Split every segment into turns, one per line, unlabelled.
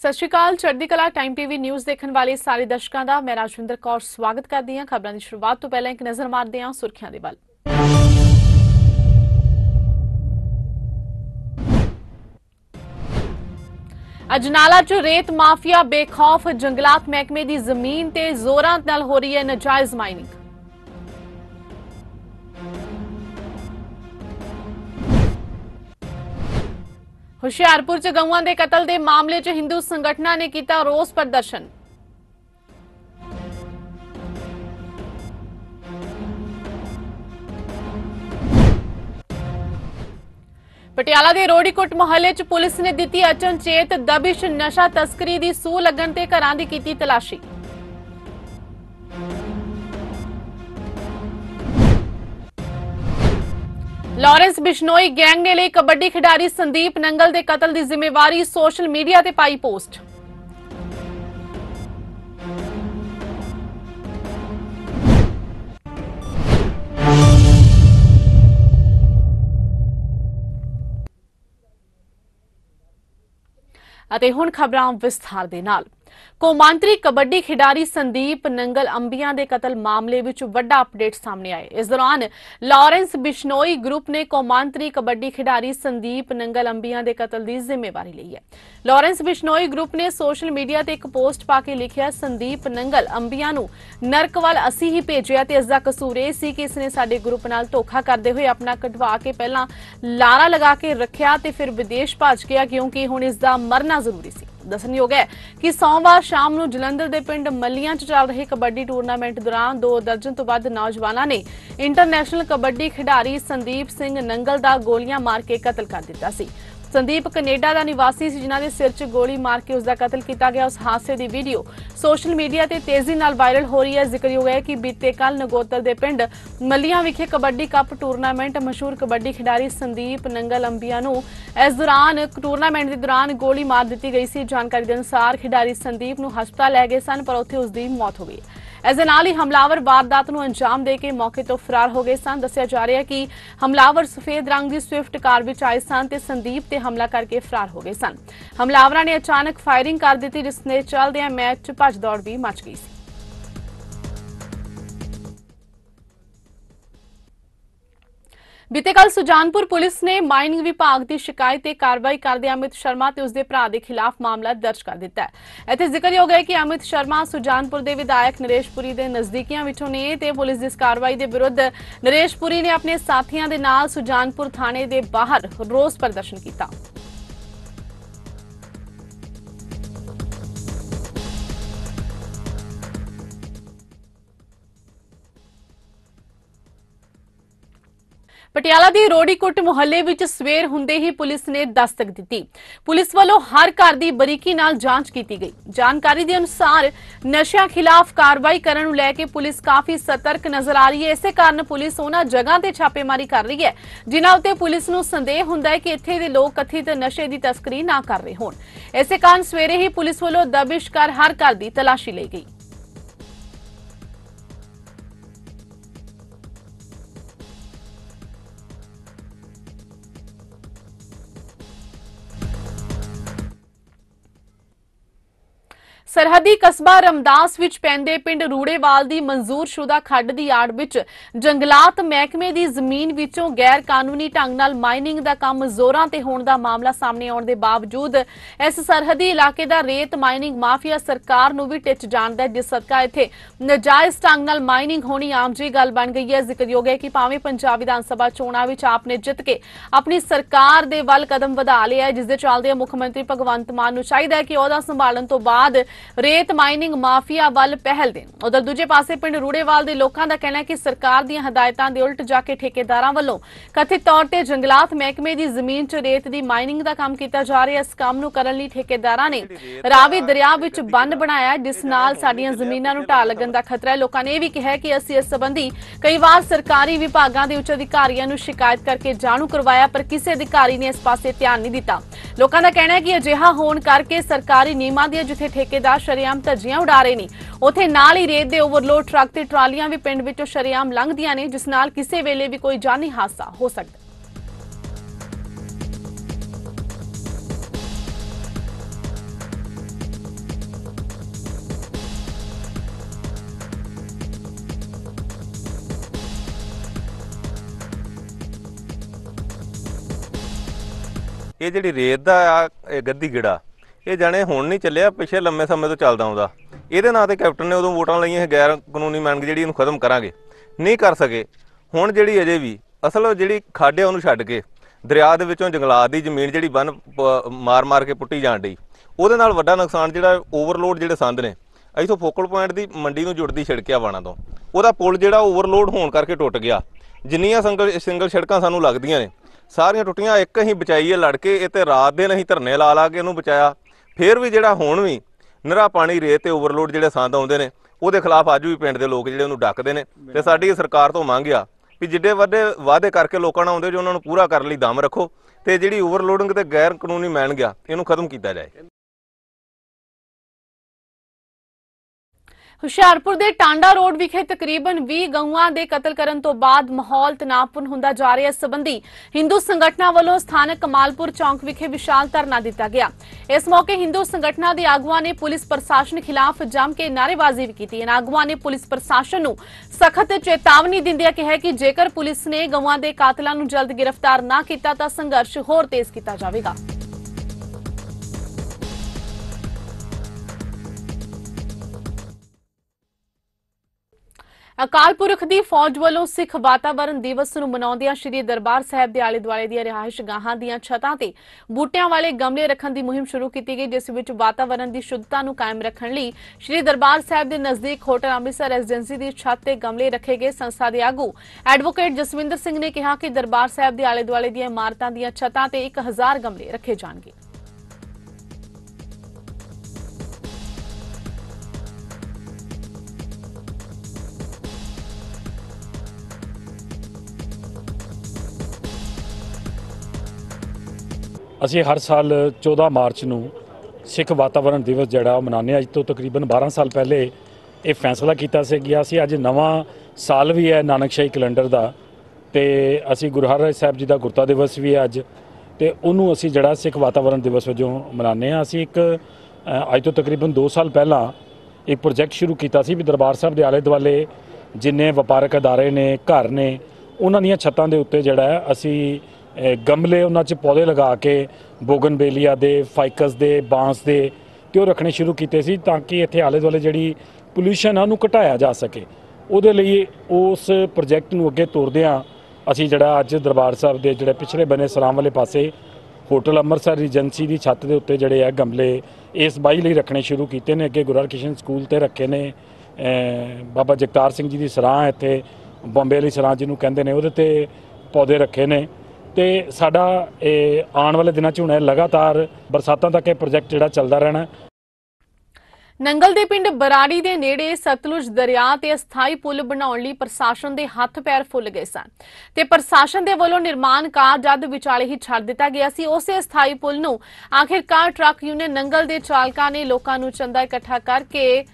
ਸਤਿ ਸ਼੍ਰੀ ਅਕਾਲ, ਚੜ੍ਹਦੀ ਕਲਾ ਟਾਈਮ ਟੀਵੀ ਨਿਊਜ਼ ਦੇਖਣ ਵਾਲੇ ਸਾਰੇ ਦਰਸ਼ਕਾਂ ਦਾ। ਮੈਂ ਰਾਜਵਿੰਦਰ ਕੌਰ ਸਵਾਗਤ ਕਰਦੀ ਹਾਂ। ਖਬਰਾਂ ਦੀ ਸ਼ੁਰੂਆਤ ਤੋਂ ਪਹਿਲਾਂ ਇੱਕ ਨਜ਼ਰ ਮਾਰਦੇ ਹਾਂ ਸੁਰਖੀਆਂ ਦੇ ਵੱਲ। ਅਜਨਾਲਾ 'ਚ ਰੇਤ ਮਾਫੀਆ ਬੇਖੌਫ, ਜੰਗਲਾਤ ਮਹਿਕਮੇ ਦੀ ਜ਼ਮੀਨ ਤੇ ਜ਼ੋਰਾਂ ਨਾਲ ਹੋ ਰਹੀ ਹੈ ਨਜਾਇਜ਼ ਮਾਈਨਿੰਗ। ਹੁਸ਼ਿਆਰਪੁਰ 'ਚ ਗਊਆਂ ਦੇ ਕਤਲ ਦੇ ਮਾਮਲੇ 'ਚ ਹਿੰਦੂ ਸੰਗਠਨਾਂ ਨੇ ਕੀਤਾ ਰੋਸ ਪ੍ਰਦਰਸ਼ਨ। ਪਟਿਆਲਾ ਦੇ ਰੋੜੀਕੁੱਟ ਮੁਹੱਲੇ 'ਚ ਪੁਲਿਸ ਨੇ ਦਿੱਤੀ ਅਚਨਚੇਤ ਦਬਿਸ਼ ਨਸ਼ਾ ਤਸਕਰੀ ਦੀ ਸੂ ਲੱਗਣ ਤੇ ਘਰਾਂ ਦੀ ਕੀਤੀ ਤਲਾਸ਼ੀ। ਲਾਰੈਂਸ ਬਿਸ਼ਨੋਈ ਗੈਂਗ ਨੇ ਲਈ ਕਬੱਡੀ ਖਿਡਾਰੀ ਸੰਦੀਪ ਨੰਗਲ ਦੇ ਕਤਲ ਦੀ ਜ਼ਿੰਮੇਵਾਰੀ ਸੋਸ਼ਲ ਮੀਡੀਆ ਤੇ ਪਾਈ ਪੋਸਟ। ਅਤੇ ਹੁਣ ਖਬਰਾਂ ਵਿਸਥਾਰ ਦੇ ਨਾਲ। ਕੌਮਾਂਤਰੀ ਕਬੱਡੀ ਖਿਡਾਰੀ ਸੰਦੀਪ ਨੰਗਲ ਅੰਬੀਆਂ ਦੇ ਕਤਲ ਮਾਮਲੇ ਵਿੱਚ ਵੱਡਾ ਅਪਡੇਟ ਸਾਹਮਣੇ ਆਇਆ ਇਸ ਦੌਰਾਨ ਲਾਰੈਂਸ ਬਿਸ਼ਨੋਈ ਗਰੁੱਪ ਨੇ ਕੌਮਾਂਤਰੀ ਕਬੱਡੀ ਖਿਡਾਰੀ ਸੰਦੀਪ ਨੰਗਲ ਅੰਬੀਆਂ ਦੇ ਕਤਲ ਦੀ ਜ਼ਿੰਮੇਵਾਰੀ ਲਈ ਹੈ। ਲਾਰੈਂਸ ਬਿਸ਼ਨੋਈ ਗਰੁੱਪ ਨੇ ਸੋਸ਼ਲ ਮੀਡੀਆ ਤੇ ਇੱਕ ਪੋਸਟ ਪਾ ਕੇ ਲਿਖਿਆ ਸੰਦੀਪ ਨੰਗਲ ਅੰਬੀਆਂ ਨੂੰ ਨਰਕ ਵੱਲ ਅਸੀਂ ਹੀ ਭੇਜਿਆ ਤੇ ਇਸ ਦਾ ਕਸੂਰ ਇਹ ਸੀ ਕਿ ਇਸ ਨੇ ਸਾਡੇ ਗਰੁੱਪ ਨਾਲ ਧੋਖਾ ਕਰਦੇ ਹੋਏ ਆਪਣਾ ਕਢਵਾ ਕੇ ਪਹਿਲਾਂ ਲਾਰਾ ਲਗਾ ਕੇ ਰੱਖਿਆ ਤੇ ਫਿਰ ਵਿਦੇਸ਼ ਭੱਜ ਗਿਆ ਕਿਉਂਕਿ ਹੁਣ ਇਸ ਦਾ ਮਰਨਾ ਜ਼ਰੂਰੀ ਸੀ। ਦੱਸਣਯੋਗ ਹੈ ਕਿ ਸੋਮਵਾਰ ਸ਼ਾਮ ਨੂੰ ਜਲੰਧਰ ਦੇ ਪਿੰਡ ਮੱਲੀਆਂ 'ਚ ਚੱਲ ਰਹੇ ਕਬੱਡੀ ਟੂਰਨਾਮੈਂਟ ਦੌਰਾਨ ਦੋ ਦਰਜਨ ਤੋਂ ਵੱਧ ਨੌਜਵਾਨਾਂ ਨੇ ਇੰਟਰਨੈਸ਼ਨਲ ਕਬੱਡੀ ਖਿਡਾਰੀ ਸੰਦੀਪ ਸਿੰਘ ਨੰਗਲ ਦਾ ਗੋਲੀਆਂ ਮਾਰ ਕੇ ਕਤਲ ਕਰ ਦਿੱਤਾ ਸੀ। ਸੰਦੀਪ ਕੈਨੇਡਾ ਦਾ ਨਿਵਾਸੀ ਸੀ ਜਿਨ੍ਹਾਂ ਦੇ ਸਿਰ 'ਚ ਗੋਲੀ ਮਾਰ ਕੇ ਉਸ ਦਾ ਕਤਲ ਕੀਤਾ ਗਿਆ। ਉਸ ਹਾਦਸੇ ਦੀ ਵੀਡੀਓ ਸੋਸ਼ਲ ਮੀਡੀਆ ਤੇ ਤੇਜ਼ੀ ਨਾਲ ਵਾਇਰਲ ਹੋ ਰਹੀ ਹੈ। ਜ਼ਿਕਰਯੋਗ ਹੈ ਕਿ ਬੀਤੇ ਕੱਲ ਨਗੋਤਰ ਦੇ ਪਿੰਡ ਮੱਲੀਆਂ ਵਿਖੇ ਕਬੱਡੀ ਕੱਪ ਟੂਰਨਾਮੈਂਟ ਮਸ਼ਹੂਰ ਕਬੱਡੀ ਖਿਡਾਰੀ ਸੰਦੀਪ ਨੰਗਲ ਅੰਬੀਆ ਨੂੰ ਇਸ ਦੌਰਾਨ ਟੂਰਨਾਮੈਂਟ ਦੇ ਦੌਰਾਨ ਗੋਲੀ ਮਾਰ ਦਿੱਤੀ ਗਈ ਸੀ। ਜਾਣਕਾਰੀ ਦੇ ਅਨੁਸਾਰ ਖਿਡਾਰੀ ਸੰਦੀਪ ਨੂੰ ਹਸਪਤਾਲ ਲੈ ਗਏ ਸਨ, ਪਰ ਉੱਥੇ ਉਸ ਦੀ ਮੌਤ ਹੋ ਗਈ। ਇਸ ਦੇ ਨਾਲ ਹੀ ਹਮਲਾਵਰ ਵਾਰਦਾਤ ਨੂੰ ਅੰਜਾਮ ਦੇ ਕੇ ਮੌਕੇ ਤੋਂ ਫਰਾਰ ਹੋ ਗਏ ਸਨ। ਦੱਸਿਆ ਜਾ ਰਿਹਾ ਹੈ ਕਿ ਹਮਲਾਵਰ ਸਫੇਦ ਰੰਗ ਦੀ ਸਵਿਫਟ ਕਾਰ ਵਿੱਚ ਆਏ ਸਨ ਤੇ ਸੰਦੀਪ ਤੇ ਹਮਲਾ ਕਰਕੇ ਫਰਾਰ ਹੋ ਗਏ ਸਨ। ਹਮਲਾਵਰਾਂ ਨੇ ਅਚਾਨਕ ਫਾਇਰਿੰਗ ਕਰ ਦਿੱਤੀ, ਜਿਸ ਨੇ ਚੱਲਦਿਆਂ ਮੈਚ 'ਚ ਭੱਜ ਦੌੜ ਵੀ ਮਚ ਗਈ ਸੀ। ਬੀਤੇ ਕੱਲ ਸੁਜਾਨਪੁਰ ਪੁਲਿਸ ਨੇ ਮਾਈਨਿੰਗ ਵਿਭਾਗ ਦੀ ਸ਼ਿਕਾਇਤ ਤੇ ਕਾਰਵਾਈ ਕਰਦੇ ਅਮਿਤ ਸ਼ਰਮਾ ਤੇ ਉਸਦੇ ਭਰਾ ਦੇ ਖਿਲਾਫ ਮਾਮਲਾ ਦਰਜ ਕਰ ਦਿੱਤਾ ਹੈ। ਇੱਥੇ ਜ਼ਿਕਰਯੋਗ ਹੈ ਕਿ ਅਮਿਤ ਸ਼ਰਮਾ ਸੁਜਾਨਪੁਰ ਦੇ ਵਿਧਾਇਕ ਨਰੇਸ਼ਪੁਰੀ ਦੇ ਨਜ਼ਦੀਕੀਆਂ ਵਿੱਚੋਂ ਨੇ ਤੇ ਪੁਲਿਸ ਦੀ ਇਸ ਕਾਰਵਾਈ ਦੇ ਵਿਰੁੱਧ ਨਰੇਸ਼ਪੁਰੀ ਨੇ ਆਪਣੇ ਸਾਥੀਆਂ ਦੇ ਨਾਲ ਸੁਜਾਨਪੁਰ ਥਾਣੇ ਦੇ ਬਾਹਰ ਰੋਸ ਪ੍ਰਦਰਸ਼ਨ ਕੀਤਾ। ਪਟਿਆਲਾ ਦੀ ਰੋੜੀਕੁੱਟ ਮੁਹੱਲੇ ਵਿੱਚ ਸਵੇਰ ਹੁੰਦੇ ਹੀ ਪੁਲਿਸ ਨੇ ਦਸਤਕ ਦਿੱਤੀ। ਪੁਲਿਸ ਵੱਲੋਂ ਹਰ ਘਰ ਦੀ ਬਰੀਕੀ ਨਾਲ ਜਾਂਚ ਕੀਤੀ ਗਈ। ਜਾਣਕਾਰੀ ਦੇ ਅਨੁਸਾਰ ਨਸ਼ਿਆਂ ਖਿਲਾਫ ਕਾਰਵਾਈ ਕਰਨ ਨੂੰ ਲੈ ਕੇ ਪੁਲਿਸ ਕਾਫੀ ਸਤਰਕ ਨਜ਼ਰ ਆ ਰਹੀ ਹੈ। ਇਸੇ ਕਾਰਨ ਪੁਲਿਸ ਉਹਨਾਂ ਜਗ੍ਹਾ ਤੇ ਛਾਪੇਮਾਰੀ ਕਰ ਰਹੀ ਹੈ, ਜਿਨ੍ਹਾਂ ਉੱਤੇ ਪੁਲਿਸ ਨੂੰ ਸੰਦੇਹ ਹੁੰਦਾ ਹੈ ਕਿ ਇੱਥੇ ਦੇ ਲੋਕ ਕਥਿਤ ਨਸ਼ੇ ਦੀ ਤਸਕਰੀ ਨਾ ਕਰ ਰਹੇ ਹੋਣ। ਇਸੇ ਕਾਰਨ ਸਵੇਰੇ ਹੀ ਪੁਲਿਸ ਵੱਲੋਂ ਦਬਿਸ਼ ਕਰ ਹਰ ਘਰ ਦੀ ਤਲਾਸ਼ੀ ਲਈ ਗਈ। ਸਰਹੱਦੀ ਕਸਬਾ ਰਮਦਾਸ ਵਿੱਚ ਪੈਂਦੇ ਪਿੰਡ ਰੂੜੇਵਾਲ ਦੀ ਮਨਜ਼ੂਰਸ਼ੁਦਾ ਖੱਡ ਦੀ ਆੜ ਵਿੱਚ ਜੰਗਲਾਤ ਮਹਿਕਮੇ ਦੀ ਜ਼ਮੀਨ ਵਿੱਚੋਂ ਗੈਰ ਕਾਨੂੰਨੀ ਢੰਗ ਨਾਲ ਮਾਈਨਿੰਗ ਦਾ ਕੰਮ ਜ਼ੋਰਾਂ ਤੇ ਹੋਣ ਦਾ ਮਾਮਲਾ ਸਾਹਮਣੇ ਆਉਣ ਦੇ ਬਾਵਜੂਦ ਇਸ ਸਰਹੱਦੀ ਇਲਾਕੇ ਦਾ ਰੇਤ ਮਾਈਨਿੰਗ ਮਾਫੀਆ ਸਰਕਾਰ ਨੂੰ ਵੀ ਟਿੱਚ ਜਾਣਦਾ ਹੈ, ਜਿਸ ਸਦਕਾ ਇੱਥੇ ਨਜਾਇਜ਼ ਢੰਗ ਨਾਲ ਮਾਈਨਿੰਗ ਹੋਣੀ ਆਮ ਜੀ ਗੱਲ ਬਣ ਗਈ ਹੈ। ਜ਼ਿਕਰਯੋਗ ਹੈ ਕਿ ਭਾਵੇਂ ਪੰਜਾਬ ਵਿਧਾਨ ਸਭਾ ਚੋਣਾਂ ਵਿੱਚ ਆਪ ਨੇ ਜਿੱਤ ਕੇ ਆਪਣੀ ਸਰਕਾਰ ਦੇ ਵੱਲ ਕਦਮ ਵਧਾ ਲਿਆ ਜਿਸ ਦੇ ਚੱਲਦੇ ਮੁੱਖ ਮੰਤਰੀ ਭਗਵੰਤ ਮਾਨ ਨੂੰ ਚਾਹੀਦਾ ਹੈ ਕਿ ਉਹਦਾ ਸੰਭਾਲਣ ਤੋਂ ਬਾਅਦ ਰੇਤ ਮਾਈਨਿੰਗ ਮਾਫੀਆ ਵੱਲ ਪਹਿਲ ਦੇਣ। ਉਧਰ ਦੂਜੇ ਪਾਸੇ ਪਿੰਡ ਰੂੜੇਵਾਲ ਦੇ ਲੋਕਾਂ ਦਾ ਕਹਿਣਾ ਹੈ ਕਿ ਸਰਕਾਰ ਦੀਆਂ ਹਦਾਇਤਾਂ ਦੇ ਉਲਟ ਜਾ ਕੇ ਠੇਕੇਦਾਰਾਂ ਵੱਲੋਂ ਕਥਿਤ ਤੌਰ ਤੇ ਜੰਗਲਾਤ ਮਹਿਕਮੇ ਦੀ ਜ਼ਮੀਨ 'ਚ ਰੇਤ ਦੀ ਮਾਈਨਿੰਗ ਦਾ ਕੰਮ ਕੀਤਾ ਜਾ ਰਿਹਾ ਇਸ ਕੰਮ ਨੂੰ ਕਰਨ ਲਈ ਠੇਕੇਦਾਰਾਂ ਨੇ ਰਾਵੀ ਦਰਿਆ ਵਿੱਚ ਬੰਨ ਬਣਾਇਆ ਜਿਸ ਨਾਲ ਸਾਡੀਆਂ ਜ਼ਮੀਨਾਂ ਨੂੰ ਢਾਹ ਲੱਗਣ ਦਾ ਖਤਰਾ ਹੈ। ਲੋਕਾਂ ਨੇ ਇਹ ਵੀ ਕਿਹਾ ਕਿ ਅਸੀਂ ਇਸ ਸੰਬੰਧੀ ਕਈ ਵਾਰ ਸਰਕਾਰੀ ਵਿਭਾਗਾਂ ਦੇ ਉੱਚ ਅਧਿਕਾਰੀਆਂ ਨੂੰ ਸ਼ਿਕਾਇਤ ਕਰਕੇ ਜਾਣੂ ਕਰਵਾਇਆ, ਪਰ ਕਿਸੇ ਅਧਿਕਾਰੀ ਨੇ ਇਸ ਪਾਸੇ ਧਿਆਨ ਨਹੀਂ ਦਿੱਤਾ। ਲੋਕਾਂ ਦਾ ਕਹਿਣਾ ਹੈ ਕਿ ਅਜਿਹਾ ਹੋਣ ਕਰਕੇ ਸਰਕਾਰੀ ਨਿਯਮਾਂ ਦੀਆਂ ਜਿੱਥੇ ਠੇਕੇ ਠੇਕੇਦਾਰ ਸ਼ਰੀਆਮ ਧੱਜੀਆਂ ਉਡਾ ਰਹੇ ਨੇ। ਉਥੇ ਨਾਲ ਹੀ ਰੇਤ ਦੇ ਓਵਰਲੋਡ ਟਰੱਕ ਤੇ ਟਰਾਲੀਆਂ ਵੀ ਪਿੰਡ ਵਿੱਚੋਂ ਸ਼ਰੀਆਮ ਲੰਘਦੀਆਂ ਨੇ, ਜਿਸ ਨਾਲ ਕਿਸੇ ਵੇਲੇ ਵੀ ਕੋਈ ਜਾਨੀ ਹਾਦਸਾ ਹੋ ਸਕਦਾ
ਇਹ ਜਿਹੜੀ ਰੇਤ ਦਾ ਗੱਦੀ ਗਿੜਾ ਇਹ ਜਾਣੇ ਹੁਣ ਨਹੀਂ ਚੱਲਿਆ, ਪਿਛੇ ਲੰਮੇ ਸਮੇਂ ਤੋਂ ਚੱਲਦਾ ਆਉਂਦਾ। ਇਹਦੇ ਨਾਂ ਤੇ ਕੈਪਟਨ ਨੇ ਉਦੋਂ ਵੋਟਾਂ ਲਈਆਂ ਸੀ, ਗੈਰ ਕਾਨੂੰਨੀ ਮੰਗ ਜਿਹੜੀ ਇਹਨੂੰ ਖਤਮ ਕਰਾਂਗੇ। ਨਹੀਂ ਕਰ ਸਕੇ। ਹੁਣ ਜਿਹੜੀ ਅਜੇ ਵੀ, ਅਸਲ ਜਿਹੜੀ ਖਾਡਿਆ ਉਹਨੂੰ ਛੱਡ ਕੇ, ਦਰਿਆ ਦੇ ਵਿੱਚੋਂ ਜੰਗਲਾਤ ਦੀ ਜ਼ਮੀਨ ਜਿਹੜੀ ਬੰਨ ਮਾਰ-ਮਾਰ ਕੇ ਪੁੱਟੀ ਜਾਣ ਡਈ। ਉਹਦੇ ਨਾਲ ਵੱਡਾ ਨੁਕਸਾਨ ਜਿਹੜਾ ਓਵਰਲੋਡ ਜਿਹੜੇ ਸੰਦ ਨੇ, ਇਥੋਂ ਫੋਕਲ ਪੁਆਇੰਟ ਦੀ ਮੰਡੀ ਨੂੰ ਜੁੜਦੀ ਛਿੜਕਿਆ ਬਾਣਾ ਤੋਂ। ਉਹਦਾ ਪੁਲ ਜਿਹੜਾ ਓਵਰਲੋਡ ਹੋਣ ਕਰਕੇ ਟੁੱਟ ਗਿਆ। ਜਿੰਨੀਆਂ ਸਿੰਗਲ ਸਿੰਗਲ ਸੜਕਾਂ ਸਾਨੂੰ ਲੱਗਦੀਆਂ ਨੇ, ਸਾਰੀਆਂ ਟੁੱਟੀਆਂ, ਇੱਕ ਹੀ ਬਚਾਈ ਹੈ ਲੜ ਕੇ ਇਹ ਤੇ ਰਾਤ ਦੇ ਨਹੀਂ ਧਰਨੇ ਲਾ ਲਾ ਕੇ ਇਹਨੂੰ ਬਚਾਇਆ। ਫਿਰ ਵੀ ਜਿਹੜਾ ਹੁਣ ਵੀ ਨਰਾ ਪਾਣੀ ਰੇਤ ਤੇ ਓਵਰਲੋਡ ਜਿਹੜੇ ਸੰਦ ਆਉਂਦੇ ਨੇ, ਉਹਦੇ ਖਿਲਾਫ ਅੱਜ ਵੀ ਪਿੰਡ ਦੇ ਲੋਕ ਜਿਹੜੇ ਉਹਨੂੰ ਡੱਕਦੇ ਨੇ ਤੇ ਸਾਡੀ ਸਰਕਾਰ ਤੋਂ ਮੰਗ ਆ ਵੀ ਜਿੱਡੇ ਵੱਡੇ ਵਾਅਦੇ ਕਰਕੇ ਲੋਕਾਂ ਨਾਲ ਆਉਂਦੇ ਜੋ ਉਹਨਾਂ ਨੂੰ ਪੂਰਾ ਕਰਨ ਲਈ ਦਮ ਰੱਖੋ ਤੇ ਜਿਹੜੀ ਓਵਰਲੋਡਿੰਗ ਤੇ ਗੈਰ ਕਾਨੂੰਨੀ ਮੈਨ ਗਿਆ, ਇਹਨੂੰ ਖਤਮ ਕੀਤਾ ਜਾਏ।
ਹੁਸ਼ਿਆਰਪੁਰ ਦੇ ਟਾਂਡਾ ਰੋਡ ਵਿਖੇ ਤਕਰੀਬਨ 20 ਗਊਆਂ ਦੇ ਕਤਲ ਕਰਨ ਤੋਂ ਬਾਅਦ ਮਾਹੌਲ ਤਣਾਅਪੂਰਨ ਹੁੰਦਾ ਜਾ ਰਿਹਾ। ਹੈ ਇਸ ਸੰਬੰਧੀ ਹਿੰਦੂ ਸੰਗਠਨਾਂ ਵੱਲੋਂ ਸਥਾਨਕ ਕਮਾਲਪੁਰ ਚੌਂਕ ਵਿਖੇ ਵਿਸ਼ਾਲ ਧਰਨਾ ਦਿੱਤਾ ਗਿਆ। ਇਸ ਮੌਕੇ ਹਿੰਦੂ ਸੰਗਠਨਾਂ ਦੇ ਆਗੂਆਂ ਨੇ ਪੁਲਿਸ ਪ੍ਰਸ਼ਾਸਨ ਖਿਲਾਫ ਜੰਮ ਕੇ ਨਾਅਰੇਬਾਜ਼ੀ ਵੀ ਕੀਤੀ। ਇਹਨਾਂ ਆਗੂਆਂ ਨੇ ਪੁਲਿਸ ਪ੍ਰਸ਼ਾਸਨ ਨੂੰ ਸਖਤ ਚੇਤਾਵਨੀ ਦਿੰਦਿਆਂ ਕਿਹਾ ਕਿ ਜੇਕਰ ਪੁਲਿਸ ਨੇ ਗਊਆਂ ਦੇ ਕਾਤਲਾਂ ਨੂੰ ਜਲਦ ਗ੍ਰਿਫਤਾਰ ਨਾ ਕੀਤਾ ਤਾਂ ਸੰਘਰਸ਼ ਹੋਰ ਤੇਜ਼ ਕੀਤਾ ਜਾਵੇਗਾ। ਅਕਾਲ ਪੁਰਖ ਦੀ ਫੌਜ ਵੱਲੋਂ ਸਿੱਖ ਵਾਤਾਵਰਣ ਦਿਵਸ ਨੂੰ ਮਨਾਉਂਦਿਆਂ ਸ੍ਰੀ ਦਰਬਾਰ ਸਾਹਿਬ ਦੇ ਆਲੇ ਦੁਆਲੇ ਦੀਆਂ ਰਿਹਾਇਸ਼ ਗਾਹਾਂ ਦੀਆਂ ਛੱਤਾਂ ਤੇ ਬੂਟਿਆਂ ਵਾਲੇ ਗਮਲੇ ਰੱਖਣ ਦੀ ਮੁਹਿੰਮ ਸ਼ੁਰੂ ਕੀਤੀ ਗਈ, ਜਿਸ ਵਿੱਚ ਵਾਤਾਵਰਣ ਦੀ ਸ਼ੁੱਧਤਾ ਨੂੰ ਕਾਇਮ ਰੱਖਣ ਲਈ ਸ੍ਰੀ ਦਰਬਾਰ ਸਾਹਿਬ ਦੇ ਨਜ਼ਦੀਕ ਹੋਟਲ ਅੰਮ੍ਰਿਤਸਰ ਰੈਜ਼ੀਡੈਂਸੀ ਦੀ ਛੱਤ ਤੇ ਗਮਲੇ ਰੱਖੇ ਗਏ ਸੰਸਥਾ ਦੇ ਆਗੂ ਐਡਵੋਕੇਟ ਜਸਵਿੰਦਰ ਸਿੰਘ ਨੇ ਕਿਹਾ ਕਿ ਦਰਬਾਰ ਸਾਹਿਬ ਦੇ ਆਲੇ ਦੁਆਲੇ ਦੀਆਂ ਇਮਾਰਤਾਂ ਦੀਆਂ ਛੱਤਾਂ ਤੇ 1000 ਗਮਲੇ ਰੱਖੇ ਜਾਣਗੇ।
ਅਸੀਂ ਹਰ ਸਾਲ 14 ਮਾਰਚ ਨੂੰ ਸਿੱਖ ਵਾਤਾਵਰਣ ਦਿਵਸ ਜਿਹੜਾ ਉਹ ਮਨਾਉਂਦੇ ਹਾਂ। ਅੱਜ ਤੋਂ ਤਕਰੀਬਨ 12 ਸਾਲ ਪਹਿਲੇ ਇਹ ਫੈਸਲਾ ਕੀਤਾ ਸੀ ਗਿਆ ਸੀ ਅੱਜ ਨਵਾਂ ਸਾਲ ਵੀ ਹੈ ਨਾਨਕਸ਼ਾਹੀ ਕੈਲੰਡਰ ਦਾ ਤੇ ਅਸੀਂ ਗੁਰੂ ਹਰਿਰਾਏ ਸਾਹਿਬ ਜੀ ਦਾ ਗੁਰਤਾ ਦਿਵਸ ਵੀ ਹੈ ਅੱਜ ਤੇ ਉਹਨੂੰ ਅਸੀਂ ਜਿਹੜਾ ਸਿੱਖ ਵਾਤਾਵਰਣ ਦਿਵਸ ਵਜੋਂ ਮਨਾਉਂਦੇ ਹਾਂ। ਅਸੀਂ ਇੱਕ ਅੱਜ ਤੋਂ ਤਕਰੀਬਨ 2 ਸਾਲ ਪਹਿਲਾਂ ਇੱਕ ਪ੍ਰੋਜੈਕਟ ਸ਼ੁਰੂ ਕੀਤਾ ਸੀ ਵੀ ਦਰਬਾਰ ਸਾਹਿਬ ਦੇ ਆਲੇ ਦੁਆਲੇ ਜਿੰਨੇ ਵਪਾਰਕ ਅਦਾਰੇ ਨੇ, ਘਰ ਨੇ, ਉਹਨਾਂ ਦੀਆਂ ਛੱਤਾਂ ਦੇ ਉੱਤੇ ਜਿਹੜਾ ਅਸੀਂ ਗਮਲੇ ਉਹਨਾਂ 'ਚ ਪੌਦੇ ਲਗਾ ਕੇ ਬੋਗਨਬੇਲੀਆ ਦੇ, ਫਾਈਕਸ ਦੇ, ਬਾਂਸ ਦੇ ਤੇ ਉਹ ਰੱਖਣੇ ਸ਼ੁਰੂ ਕੀਤੇ ਸੀ ਤਾਂ ਕਿ ਇੱਥੇ ਆਲੇ ਦੁਆਲੇ ਜਿਹੜੀ ਪੋਲੂਸ਼ਨ ਆ ਉਹਨੂੰ ਘਟਾਇਆ ਜਾ ਸਕੇ। ਉਹਦੇ ਲਈ ਉਸ ਪ੍ਰੋਜੈਕਟ ਨੂੰ ਅੱਗੇ ਤੋਰਦਿਆਂ ਅਸੀਂ ਜਿਹੜਾ ਅੱਜ ਦਰਬਾਰ ਸਾਹਿਬ ਦੇ ਜਿਹੜੇ ਪਿਛਲੇ ਬਨੇ ਸਲਾਮ ਵਾਲੇ ਪਾਸੇ ਹੋਟਲ ਅੰਮ੍ਰਿਤਸਰ ਏਜੰਸੀ ਦੀ ਛੱਤ ਦੇ ਉੱਤੇ ਜਿਹੜੇ ਆ ਗਮਲੇ, ਇਸ ਬਾਈ ਲਈ ਰੱਖਣੇ ਸ਼ੁਰੂ ਕੀਤੇ ਨੇ। ਅੱਗੇ ਗੁਰੂ ਹਰਕ੍ਰਿਸ਼ਨ ਸਕੂਲ ਤੇ ਰੱਖੇ ਨੇ। ਬਾਬਾ ਜਗਤਾਰ ਸਿੰਘ ਜੀ ਦੀ ਸਰਾਂ ਇੱਥੇ, ਬੰਬੇ ਵਾਲੀ ਸਰਾਂ ਜਿਹਨੂੰ ਕਹਿੰਦੇ ਨੇ, ਉਹਦੇ ਤੇ ਪੌਦੇ ਰੱਖੇ ਨੇ। ਤੇ ਸਾਡਾ ਇਹ ਆਉਣ ਵਾਲੇ ਦਿਨਾਂ 'ਚ ਹੁਣ ਇਹ ਲਗਾਤਾਰ ਬਰਸਾਤਾਂ ਤੱਕ ਇਹ ਪ੍ਰੋਜੈਕਟ ਜਿਹੜਾ ਚੱਲਦਾ ਰਹਿਣਾ।
ਨੰਗਲ ਦੇ ਪਿੰਡ ਬਰਾੜੀ ਦੇ ਨੇੜੇ ਸਤਲੁਜ ਦਰਿਆ ਤੇ ਅਸਥਾਈ ਪੁਲ ਬਣਾਉਣ ਲਈ ਪ੍ਰਸ਼ਾਸਨ ਦੇ ਹੱਥ ਪੈਰ ਫੁੱਲ ਗਏ ਸਨ। ਤੇ ਪ੍ਰਸ਼ਾਸਨ ਦੇ ਵੱਲੋਂ ਨਿਰਮਾਣ ਕਾਰਜ ਜਦ ਵਿਚਾਲੇ ਹੀ ਛੱਡ ਦਿੱਤਾ ਗਿਆ ਸੀ, ਉਸੇ ਅਸਥਾਈ ਪੁਲ ਨੂੰ ਆਖਿਰਕਾਰ ਟਰੱਕ ਯੂਨੀਅਨ ਨੰਗਲ ਦੇ ਚਾਲਕਾਂ ਨੇ ਲੋਕਾਂ ਨੂੰ ਚੰਦਾ ਇਕੱਠਾ ਕਰਕੇ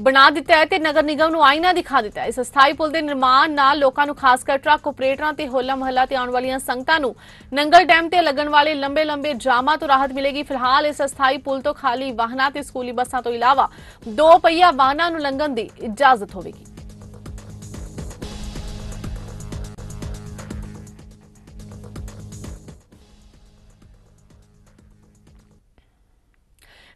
ਬਣਾ ਦਿੱਤਾ ਹੈ ਤੇ ਨਗਰ ਨਿਗਮ ਨੂੰ ਆਈਨਾ ਦਿਖਾ ਦਿੱਤਾ ਹੈ। ਇਸ ਅਸਥਾਈ ਪੁਲ ਦੇ ਨਿਰਮਾਣ ਨਾਲ ਲੋਕਾਂ ਨੂੰ ਖਾਸ ਕਰ ਟਰੱਕ ਆਪਰੇਟਰਾਂ ਤੇ ਹੋਲਾ ਮਹੱਲਾ ਤੇ ਆਉਣ ਵਾਲੀਆਂ ਸੰਗਤਾਂ ਨੂੰ ਨੰਗਲ ਡੈਮ ਤੇ ਲੱਗਣ ਵਾਲੇ ਲੰਬੇ ਲੰਬੇ ਜਾਮਾਂ ਤੋਂ ਰਾਹਤ ਮਿਲੇਗੀ। ਫਿਲਹਾਲ ਇਸ ਅਸਥਾਈ ਪੁਲ ਤੋਂ ਖਾਲੀ ਵਾਹਨਾਂ ਤੇ ਸਕੂਲੀ ਬੱਸਾਂ ਤੋਂ ਇਲਾਵਾ ਦੋ ਪਹੀਆ ਵਾਹਨਾਂ ਨੂੰ ਲੰਘਣ ਦੀ ਇਜਾਜ਼ਤ ਹੋਵੇਗੀ।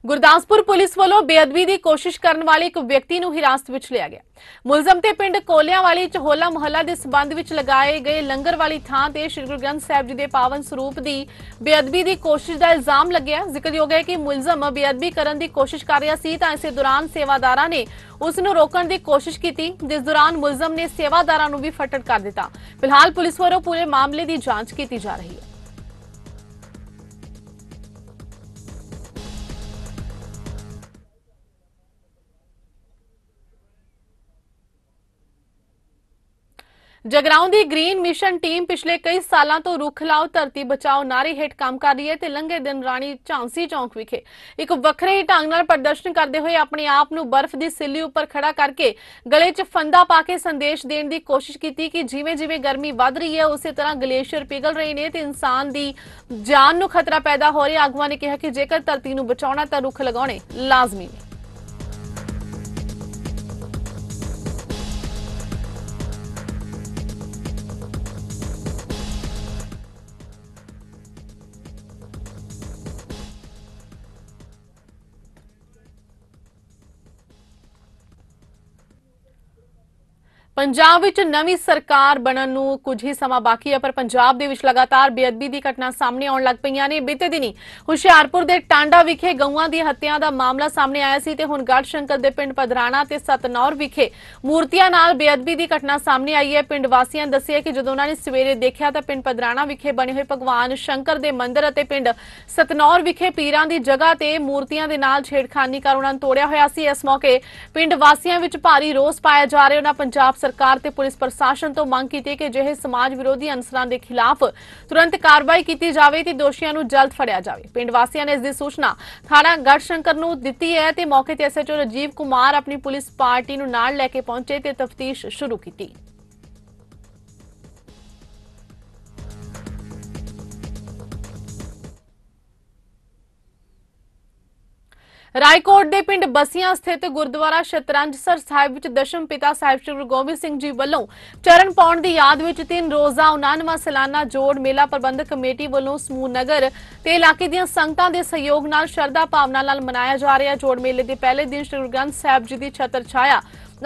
ਗੁਰਦਾਸਪੁਰ ਪੁਲਿਸ ਵੱਲੋਂ ਬੇਅਦਬੀ ਦੀ ਕੋਸ਼ਿਸ਼ ਕਰਨ ਵਾਲੇ ਇੱਕ ਵਿਅਕਤੀ ਨੂੰ ਹਿਰਾਸਤ ਵਿੱਚ ਲਿਆ ਗਿਆ। ਮੁਲਜ਼ਮ ਤੇ ਪਿੰਡ ਕੋਲਿਆਂ ਵਾਲੀ ਚਹੋਲਾ ਮੁਹੱਲਾ ਦੇ ਸਬੰਧ ਵਿੱਚ ਲਗਾਏ ਗਏ ਲੰਗਰ ਵਾਲੀ ਥਾਂ ਤੇ ਸ੍ਰੀ ਗੁਰੂ ਗ੍ਰੰਥ ਸਾਹਿਬ ਜੀ ਦੇ ਪਾਵਨ ਸਰੂਪ ਦੀ ਬੇਅਦਬੀ ਦੀ ਕੋਸ਼ਿਸ਼ ਦਾ ਇਲਜ਼ਾਮ ਲੱਗਿਆ। ਜ਼ਿਕਰਯੋਗ ਹੈ ਕਿ ਮੁਲਜ਼ਮ ਬੇਅਦਬੀ ਕਰਨ ਦੀ ਕੋਸ਼ਿਸ਼ ਕਰ ਰਿਹਾ ਸੀ ਤਾਂ ਇਸੇ ਦੌਰਾਨ ਸੇਵਾਦਾਰਾਂ ਨੇ ਉਸ ਨੂੰ ਰੋਕਣ ਦੀ ਕੋਸ਼ਿਸ਼ ਕੀਤੀ। ਜਿਸ ਦੌਰਾਨ ਮੁਲਜ਼ਮ ਨੇ ਸੇਵਾਦਾਰਾਂ ਨੂੰ ਵੀ ਫਟੜ ਕਰ ਦਿੱਤਾ। ਫਿਲਹਾਲ ਪੁਲਿਸ ਵੱਲੋਂ ਪੂਰੇ ਮਾਮਲੇ ਦੀ ਜਾਂਚ ਕੀਤੀ ਜਾ ਰਹੀ ਹੈ। ਜਗਰਾਉਂ ਦੀ ਗ੍ਰੀਨ ਮਿਸ਼ਨ ਟੀਮ ਪਿਛਲੇ ਕਈ ਸਾਲਾਂ ਤੋਂ ਰੁੱਖ ਲਾਓ ਧਰਤੀ ਬਚਾਓ ਨਾਰੇ ਹੇਠ ਕੰਮ ਕਰ ਰਹੀ ਹੈ ਤੇ ਲੰਘੇ ਦਿਨ ਰਾਣੀ ਝਾਂਸੀ ਚੌਂਕ ਵਿਖੇ ਇੱਕ ਵੱਖਰੇ ਹੀ ਢੰਗ ਨਾਲ ਪ੍ਰਦਰਸ਼ਨ ਕਰਦੇ ਹੋਏ ਆਪਣੇ ਆਪ ਨੂੰ ਬਰਫ਼ ਦੀ ਸਿੱਲੀ ਉੱਪਰ ਖੜਾ ਕਰਕੇ ਗਲੇ 'ਚ ਫੰਦਾ ਪਾ ਕੇ ਸੰਦੇਸ਼ ਦੇਣ ਦੀ ਕੋਸ਼ਿਸ਼ ਕੀਤੀ ਕਿ ਜਿਵੇਂ ਜਿਵੇਂ ਗਰਮੀ ਵੱਧ ਰਹੀ ਹੈ ਉਸੇ ਤਰ੍ਹਾਂ ਗਲੇਸ਼ੀਅਰ ਪਿਘਲ ਰਹੇ ਨੇ ਤੇ ਇਨਸਾਨ ਦੀ ਜਾਨ ਨੂੰ ਖਤਰਾ ਪੈਦਾ ਹੋ ਰਿਹਾ ਆਗੂਆਂ ਨੇ ਕਿਹਾ ਕਿ ਜੇਕਰ ਧਰਤੀ ਨੂੰ ਬਚਾਉਣਾ ਤਾਂ ਰੁੱਖ ਲਗਾਉਣੇ ਲਾਜ਼ਮੀ ਨੇ ਪੰਜਾਬ ਵਿੱਚ ਨਵੀਂ ਸਰਕਾਰ ਬਣਨ ਨੂੰ ਕੁਝ ਹੀ ਸਮਾਂ ਬਾਕੀ ਹੈ, ਪਰ ਪੰਜਾਬ ਦੇ ਵਿੱਚ ਲਗਾਤਾਰ ਬੇਅਦਬੀ ਦੀ ਘਟਨਾ ਸਾਹਮਣੇ ਆਉਣ ਲੱਗ ਪਈਆਂ ਨੇ। ਬੀਤੇ ਦਿਨੀ ਹੁਸ਼ਿਆਰਪੁਰ ਦੇ ਟਾਂਡਾ ਵਿਖੇ ਗਊਆਂ ਦੀ ਹੱਤਿਆ ਦਾ ਮਾਮਲਾ ਸਾਹਮਣੇ ਆਇਆ ਸੀ ਤੇ ਹੁਣ ਗੜਸ਼ੰਕਰ ਦੇ ਪਿੰਡ ਪਧਰਾਣਾ ਤੇ ਸਤਨੌਰ ਵਿਖੇ ਮੂਰਤੀਆਂ ਨਾਲ ਬੇਅਦਬੀ ਦੀ ਘਟਨਾ ਸਾਹਮਣੇ ਆਈ ਹੈ। ਪਿੰਡ ਵਾਸੀਆਂ ਨੇ ਦੱਸਿਆ ਕਿ ਜਦੋਂ ਉਹਨਾਂ ਨੇ ਸਵੇਰੇ ਦੇਖਿਆ ਤਾਂ ਪਿੰਡ ਪਧਰਾਣਾ ਵਿਖੇ ਬਣੇ ਹੋਏ ਭਗਵਾਨ ਸ਼ੰਕਰ ਦੇ ਮੰਦਿਰ ਅਤੇ ਪਿੰਡ ਸਤਨੌਰ ਵਿਖੇ ਪੀਰਾਂ ਦੀ ਜਗ੍ਹਾ ਤੇ ਮੂਰਤੀਆਂ ਦੇ ਨਾਲ ਛੇੜਖਾਨੀ ਕਰ ਉਹਨਾਂ ਨੂੰ ਤੋੜਿਆ ਹੋਇਆ ਸੀ। ਇਸ ਮੌਕੇ ਪਿੰਡ ਵਾਸੀਆਂ ਵਿੱਚ ਭਾਰੀ ਰੋਸ ਪਾਇਆ ਜਾ ਰਿਹਾ। ਉਹਨਾਂ ਪੰਜਾਬ ਸਰਕਾਰ ਤੇ ਪੁਲਿਸ ਪ੍ਰਸ਼ਾਸਨ ਤੋਂ ਮੰਗ ਕੀਤੀ ਕਿ ਅਜਿਹੇ ਸਮਾਜ ਵਿਰੋਧੀ ਅਨਸਰਾਂ ਦੇ ਖਿਲਾਫ ਤੁਰੰਤ ਕਾਰਵਾਈ ਕੀਤੀ ਜਾਵੇ ਤੇ ਦੋਸ਼ੀਆਂ ਨੂੰ ਜਲਦ ਫੜਿਆ ਜਾਵੇ। ਪਿੰਡ ਵਾਸੀਆਂ ਨੇ ਇਸ ਦੀ ਸੂਚਨਾ ਥਾਣਾ ਗੜਸ਼ੰਕਰ ਨੂੰ ਦਿੱਤੀ ਹੈ ਤੇ ਮੌਕੇ ਤੇ ਐਸਐਚਓ ਰਜੀਵ ਕੁਮਾਰ ਆਪਣੀ ਪੁਲਿਸ ਪਾਰਟੀ ਨੂੰ ਨਾਲ ਲੈ ਕੇ ਪਹੁੰਚੇ ਤੇ ਤਫਤੀਸ਼ ਸ਼ੁਰੂ ਕੀਤੀ। ਰਾਏਕੋਟ ਦੇ ਪਿੰਡ ਬਸੀਆਂ ਸਥਿਤ ਗੁਰਦੁਆਰਾ ਸ਼ਤਰੰਜਸਰ ਸਾਹਿਬ ਵਿੱਚ ਦਸ਼ਮ ਪਿਤਾ ਸਾਹਿਬ ਸ੍ਰੀ ਗੁਰੂ ਗੋਬਿੰਦ ਸਿੰਘ ਜੀ ਵੱਲੋਂ ਚਰਨ ਪਾਉਣ ਦੀ ਯਾਦ ਵਿੱਚ ਤਿੰਨ ਰੋਜ਼ਾ 99ਵਾਂ ਸਾਲਾਨਾ ਜੋੜ ਮੇਲਾ ਪ੍ਰਬੰਧਕ ਕਮੇਟੀ ਵੱਲੋਂ ਸਮੂਹ ਨਗਰ ਤੇ ਇਲਾਕੇ ਦੀਆਂ ਸੰਗਤਾਂ ਦੇ ਸਹਿਯੋਗ ਨਾਲ ਸ਼ਰਧਾ ਭਾਵਨਾ ਨਾਲ ਮਨਾਇਆ ਜਾ ਰਿਹਾ। ਜੋੜ ਮੇਲੇ ਦੇ ਪਹਿਲੇ ਦਿਨ ਸ੍ਰੀ ਗੁਰੂ ਗ੍ਰੰਥ ਸਾਹਿਬ ਜੀ ਦੀ ਛਤਰ ਛਾਇਆ।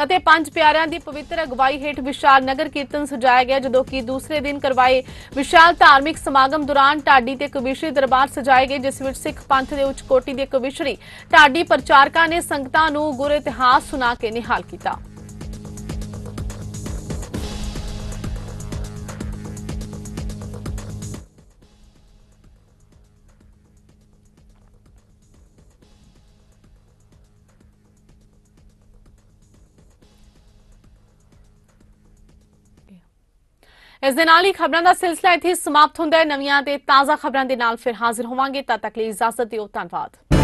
ਅਤੇ ਪੰਜ ਪਿਆਰਿਆਂ ਦੀ ਪਵਿੱਤਰ ਅਗਵਾਈ ਹੇਠ ਵਿਸ਼ਾਲ ਨਗਰ ਕੀਰਤਨ ਸਜਾਇਆ ਗਿਆ, ਜਦੋਂ ਕਿ ਦੂਸਰੇ ਦਿਨ ਕਰਵਾਏ ਵਿਸ਼ਾਲ ਧਾਰਮਿਕ ਸਮਾਗਮ ਦੌਰਾਨ ਢਾਡੀ ਤੇ ਕਵਿਸ਼ਰੀ ਦਰਬਾਰ ਸਜਾਏ ਗਏ, ਜਿਸ ਵਿੱਚ ਸਿੱਖ ਪੰਥ ਦੇ ਉੱਚ ਕੋਟੀ ਦੇ ਕਵਿਸ਼ਰੀ ਢਾਡੀ ਪ੍ਰਚਾਰਕਾਂ ਨੇ ਸੰਗਤਾਂ ਨੂੰ ਗੁਰ ਇਤਿਹਾਸ ਸੁਣਾ ਕੇ ਨਿਹਾਲ ਕੀਤਾ। ਇਸ ਦੇ ਨਾਲ ਹੀ ਖਬਰਾਂ ਦਾ ਸਿਲਸਿਲਾ ਇੱਥੇ ਸਮਾਪਤ ਹੁੰਦਾ ਹੈ। ਨਵੀਆਂ ਤੇ ਤਾਜ਼ਾ ਖਬਰਾਂ ਦੇ ਨਾਲ ਫਿਰ ਹਾਜ਼ਰ ਹੋਵਾਂਗੇ। ਤਦ ਤੱਕ ਲਈ ਇਜਾਜ਼ਤ ਦਿਓ। ਧੰਨਵਾਦ।